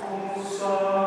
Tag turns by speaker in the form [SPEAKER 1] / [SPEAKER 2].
[SPEAKER 1] Cosa